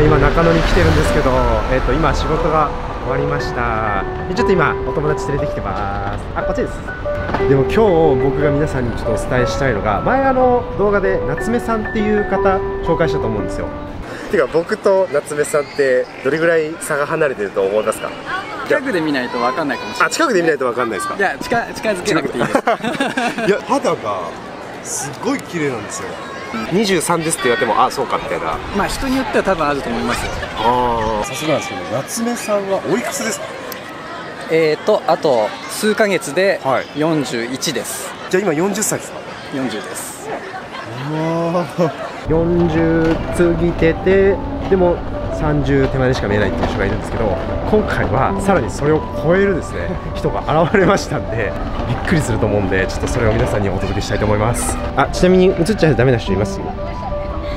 今中野に来てるんですけど、えっと今仕事が終わりました。でちょっと今お友達連れてきてます。あこっちです。でも今日僕が皆さんにちょっとお伝えしたいのが前あの動画で夏目さんっていう方紹介したと思うんですよ。てか僕と夏目さんってどれぐらい差が離れてると思いますか？近くで見ないと分かんないかもしれない。あ近くで見ないと分かんないですか？いや近近づけなくていいです。いや 肌がすごい綺麗なんですよ23ですって言われてもあそうかみたいな。まあ人によっては多分あると思いますよ。ああさすがなんですけど夏目さんはおいくつですか？えーとあと数ヶ月ではい。41です、じゃあ今40歳ですか？40です。40過ぎててでも30手前でしか見えないっていう人がいるんですけど今回はさらにそれを超えるですね 人が現れましたんでびっくりすると思うんでちょっとそれを皆さんにお届けしたいと思います。あちなみに映っちゃダメな人います？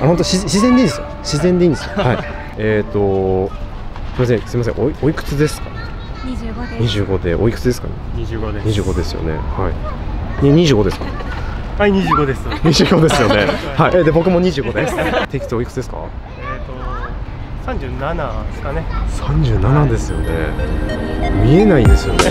あ本当自自然でいいですよ。自然でいいんですよ。はい。えっとすみませんすみませんおいおいくつですか？25です。25で。おいくつですかね？25です。25ですよね。はい。ね25ですか？はい、25です。えっ、25ですよね。はい。えで僕も25です。テイク2おいくつですか？と、37ですかね。37ですよね見えないですよね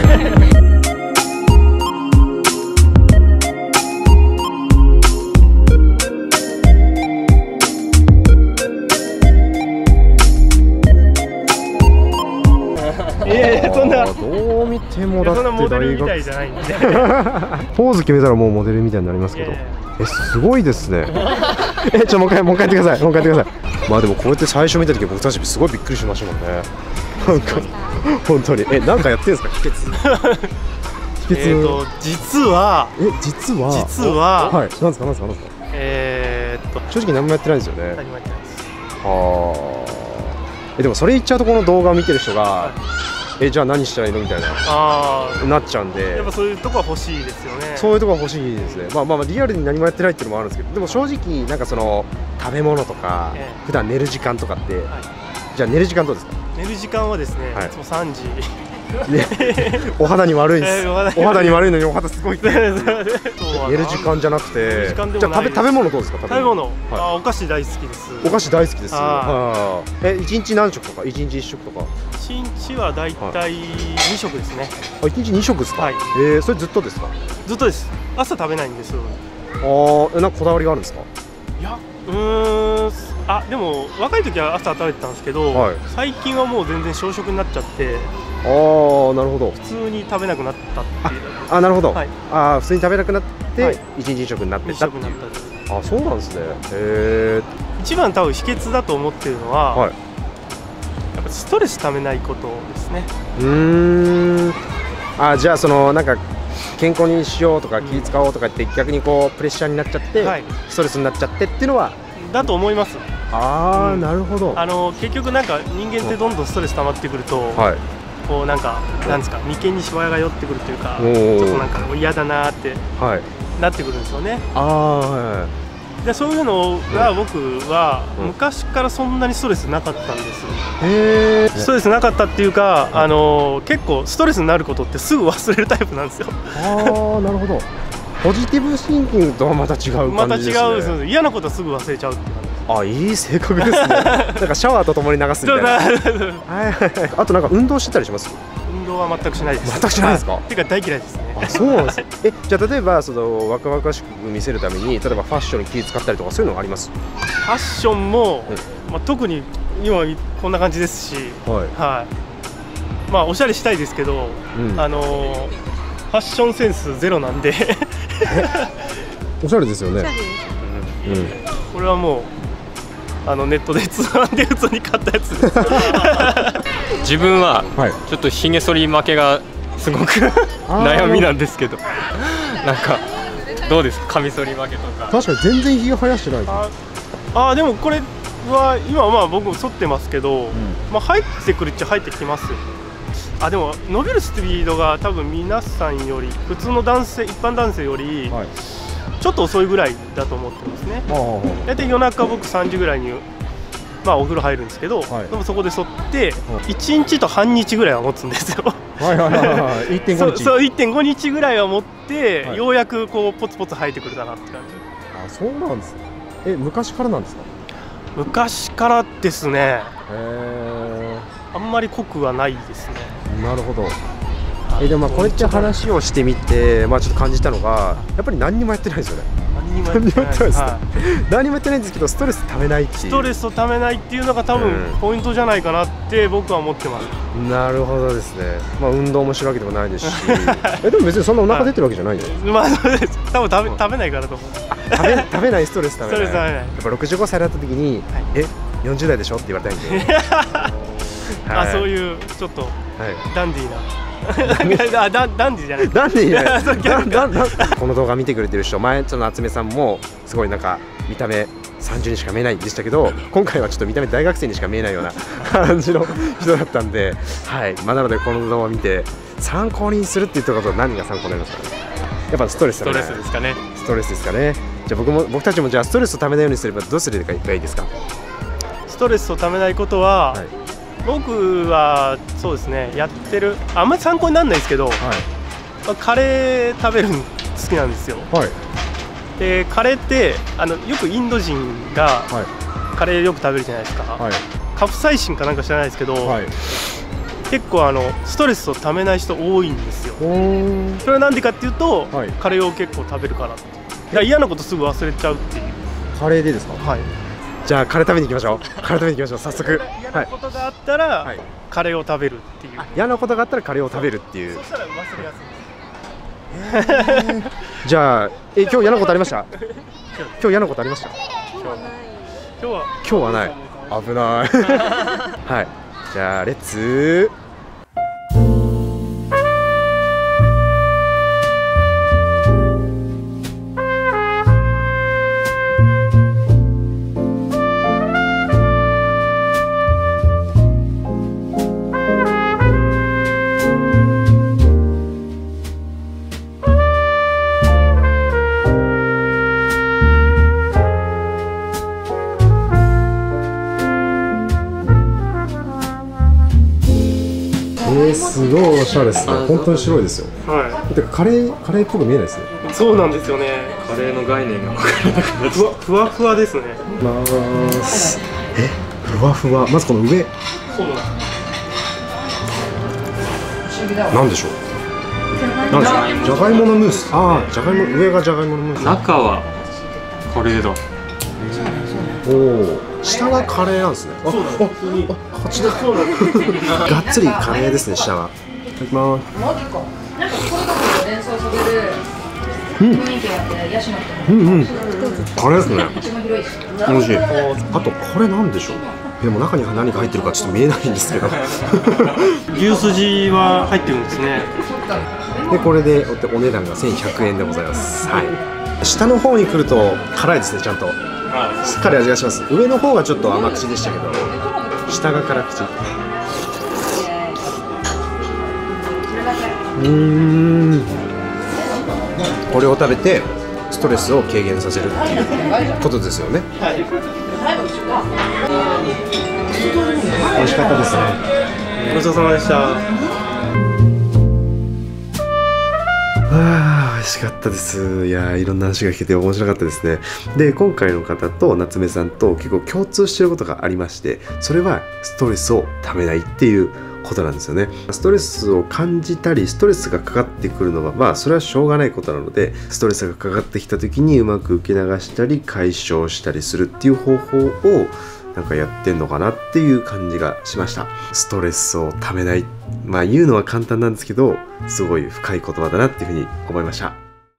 いやいや、そんな。どう見てもだって大学じゃないんで。ポーズ決めたらもうモデルみたいになりますけどえすごいですねえちょもう一回もう一回やってください。もう一回やってください。まあでもこうやって最初見た時僕たちすごいびっくりしましたもんね。なんか本当に。えなんかやってんですか？秘訣。秘えっ訣と、実は。え実は？実ははい。なんですか？なんですか？なんですか？えーっと。正直何もやってないんですよね。何もやってないです。はあ。えでもそれ言っちゃうとこの動画を見てる人が、えじゃあ何したらいいの？みたいな。あなっちゃうんあ。で。やっぱそういうとこは欲しいですよね。そういうところが欲しいですね。まあまあまあリアルに何もやってないっていうのもあるんですけどでも正直なんかその食べ物とか、ええ。普段寝る時間とかって、はい。じゃあ寝る時間どうですか、寝る時間はですね、はい。いつも3時。ね、お肌に悪いです、ええお肌に悪い。のにお肌すごい。寝る寝時間じゃなくて。じゃあ食べ食べ物どうですか食べ物、はい。あお菓子大好きです。お菓子大好きですえ一日何食とか？一日一食とか？1日はだいたい。2食ですね。あ一日二食ですか、はい。えー、それずっとですか？ずっとです。朝食べないんですよ。あーえなんかこだわりがあるんですか？いやうーんあでも若い時は朝食べてたんですけど、はい。最近はもう全然小食になっちゃってああなるほど。普通に食べなくなったっていう。あなるほど、はい。あー普通に食べなくなって、はい。一日一食になって一たっていう。食になったですあそうなんですね。へ一番多分秘訣だと思ってるのは、はい。やっぱストレスためないことですね。えうーん。あじゃあそのなんか健康にしようとか気使おうとかって逆にこうプレッシャーになっちゃって、はい。ストレスになっちゃってっていうのは？だと思います。ああ、うんなるほど。あの結局なんか人間ってどんどんストレス溜まってくると、はいこうなんかなんですか眉間にしわが寄ってくるというかちょっとなんか嫌だなーってはい。なってくるんですよね。ああはいでそういうのが僕はうん。昔からそんなにストレスなかったんですへえストレスなかったっていうか、あの結構ストレスになることってすぐ忘れるタイプなんですよ。ああなるほど。ポジティブシンキングとはまた違うまた違感じですね。うそう嫌なことはすぐ忘れちゃうって感じあいい性格ですね。なんかシャワーとともに流すみたいな。はいはいはい。あとなんか運動してたりします？運動は全くしないです。全くしないですか？はてか大嫌いですね。あそうなんです。えじゃあ例えばその若々しく見せるために例えばファッションに気使ったりとかそういうのがあります？ファッションも、まあ、特に今こんな感じですしはい。はい。まあおしゃれしたいですけど、うん。あのファッションセンスゼロなんで。おしゃれですよね。うん。これはもうあのネットで通販で普通に買ったやつ。です自分ははい。ちょっとひげ剃り負けがすごく悩みなんですけど。なんかどうですか？カミソリ負けとか。確かに全然ひげ生やしてないです。ああーでもこれは今まあ僕も剃ってますけど、まあ入ってくるっちゃ入ってきてますよ。あでも伸びるスピードが多分皆さんより普通の男性一般男性よりはいちょっと遅いぐらいだと思ってますね。大体夜中僕3時ぐらいにまあお風呂入るんですけど、はい。でもそこで剃って1日と半日ぐらいは持つんですよ。はいはいはいはい。1.5日。そうそう1.5日ぐらいは持って、はい。ようやくこうポツポツ生えてくるかなって感じ。あそうなんですね。え昔からなんですか？昔からですね。へあんまり濃くはないですね。えなるほどえでもまあこういった話をしてみて、まあ、ちょっと感じたのがやっぱり何にもやってないですよね。何にもやってないです何にもやってないですね。はい何もやってないんですけどストレスためないっていう。ストレスをためないっていうのが多分うん。ポイントじゃないかなって僕は思ってます。なるほどですね。まあ運動もしてるわけでもないですし。えでも別にそんなお腹出てるわけじゃないじゃない。まあそうです。多分食べ食べないからと思う。食べ食べないストレスためない。やっぱ65歳になった時に、え40代でしょ？って言われたいんで、あそうう、いうちょっとはい、ダンディーな。あダンダンディーじゃない。なんでいない。そうギャグなななこの動画見てくれてる人前ちょっと夏目さんもすごいなんか見た目30にしか見えないでしたけど今回はちょっと見た目大学生にしか見えないような感じの人だったんで、はいまあ、なのでこの動画を見て参考にするって言ったことは何が参考になりますかねやっぱストレスストだねレスですかねストレスですかねじゃあ僕も僕たちもじゃあストレスをためないようにすればどうすればいいですかストレスをためないことは、はい僕はそうですねやってるあんまり参考にならないですけど、はい。まあカレー食べるの好きなんですよ。はい。でカレーってあのよくインド人がはい。カレーよく食べるじゃないですか、はい。カプサイシンかなんか知らないですけど、はい。結構あのストレスをためない人多いんですよ。それはなんでかっていうと、はい。カレーを結構食べるからだから嫌なことすぐ忘れちゃうっていう。カレーでですか？はいじゃあカレー食べに行きましょう。カレー食べに行きましょう。早速。嫌はないことがあったら、はい。カレーを食べるっていう。嫌なことがあったらカレーを食べるっていう。そしたら忘れやすいじゃあえ今日嫌なことありました？今日。嫌なことありました？今日は今日はない。危ない。はい。じゃあレッツすごいおしゃれですね。本当に白いですよ。はてかカレーカレーっぽく見えないですね。いそうなんですよね。カレーの概念が分かふわふわふわですね。ます。え？ふわふわ。まずこの上。そうなんなんでしょう？なんでしょう？じゃがいものムース。ああじゃがいも上がじゃがいものムース。中はカレーだ。おお下がカレーなんですね。あそうなんです。ああこっちだそうなんですがっつりカレーですね下は。いただきます。マジか。なんかこれとかと連想させる。雰囲気があって、ヤシの木うんうん。カレーですね。一番広いし。美味しい。あとこれなんでしょう。でも中に何が入ってるかちょっと見えないんですけど。牛すじは入ってるんですね。でこれでおお値段が1100円でございます。はい下の方に来ると辛いですねちゃんと。しっかり味がします。上の方がちょっと甘口でしたけど下が辛口。うーん。これを食べてストレスを軽減させるっていうことですよね。美味しかったですね。ごちそうさまでしたしかったです。いやいろんな話が聞けて面白かったですね。で今回の方と夏目さんと結構共通してることがありましてそれはストレスをためないっていうことなんですよね。ストレスを感じたりストレスがかかってくるのはまあそれはしょうがないことなのでストレスがかかってきた時にうまく受け流したり解消したりするっていう方法をなんかやってんのかなっていう感じがしました。ストレスをためない。まあ言うのは簡単なんですけどすごい深い言葉だなっていうふうに思いました。